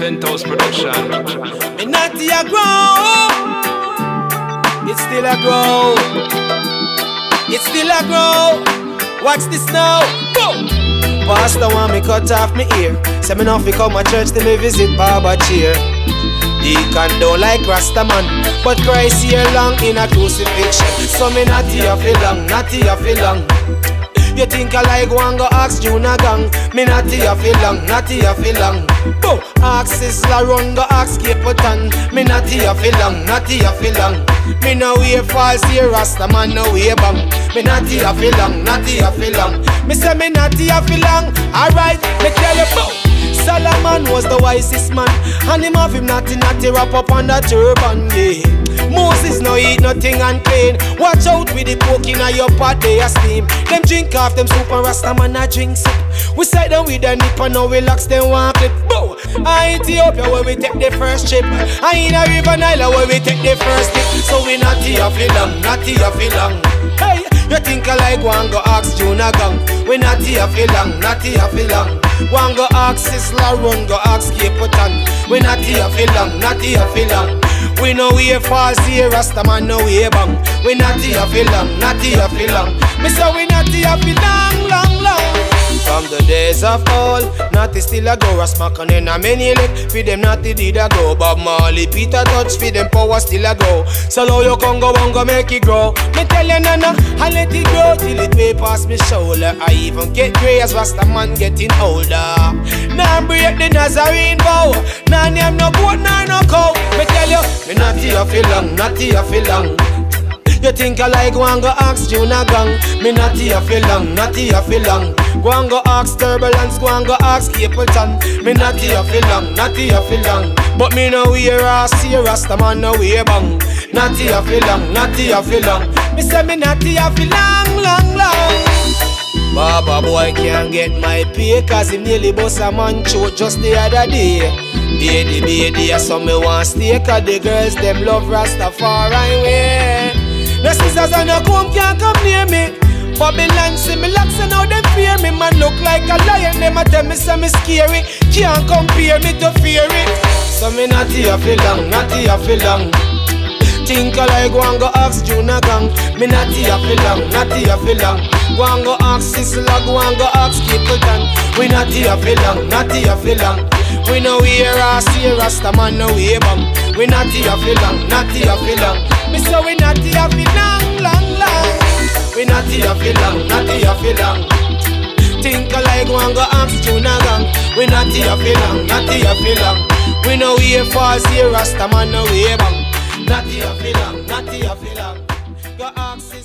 Penthouse production. Me natty a grow. It's still a grow. It's still a grow. Watch this now. Go. Pastor want me cut off me ear. Say me not fi come a church to me visit Baba Cheer. Deacon don't like Rasta man, but Christ here long in a crucifixion. So me not here fi long, not here fi long. You think I like one go ask Junior Gong. Me not here fi long, not here fi long Go ask Sizzla run go ask Capleton Me not here fi long, not here fi long Me no way false here Rasta man no way bang. Me not here fi long, not here fi long Me say me not here fi long Alright, me tell you boom. Solomon was the wisest man And him have him natty natty wrap up on the turban, yeah. Moses no eat nothing unclean Watch out with the poke in your pot, they a steam. Them drink off them soup and Rasta man a drink sip. We sit down with the nip and now relax them one clip Bow! I Ethiopia where we take the first trip. I in a river Nile where we take the first dip. So we not here for long, not here for long. Hey! You think I like one go ask Junior Gong? We not here for long, not here for long. One go ask Sizzla run go ask Capleton We not here for long, not here for long we know we false here, Rasta man no way bang. We not here for long, not here for long. Me say we not here for long, long, long. From the days of old, Natty still a go Rasmakan in a many leg For them Natty did a go Bob Marley, Peter Tosh For them power still a go So low you can go on go make it grow Me tell you nana, I let it grow Till it way past me shoulder I even get grey as Rasta man getting older Now I'm break the Nazarene vow Now name no goat, not here for long Not here for long you think I like one go ask Junior Gong? Me not here for long, not here for long Go and go ask Turbulence, go and go ask Capleton. Me not here for long, not here for long But me no wear a see Rasta man no way bang. Not here for long, not here for long Me say me not here for long, long, long. Baba boy can't get my pay Cause he nearly bust a man throat just the other day Baby, baby, so me want stay Cause the girls them love Rastafari way No scissors and no comb can't come near me. Babylon see me locks and now them fear me. Man look like a lion, them a tell me say me scary. Can't compare me to it So me not here for long, not here for long Think I like go and go ask Junior Gong. Me not here for long, not here for long Go and go ask Sizzla, go and go ask Capleton We not here for long, not here for long we no hear or see Rasta man no way bang. We not here for long, not here for long. Me say we not here for long, long, long. We not here for long, not here for long. Think alike, one go amps tune a. We not here for long, not here for long. We no hear false, hear Rasta man no way bang. Not here for long, not here for long. Go ask.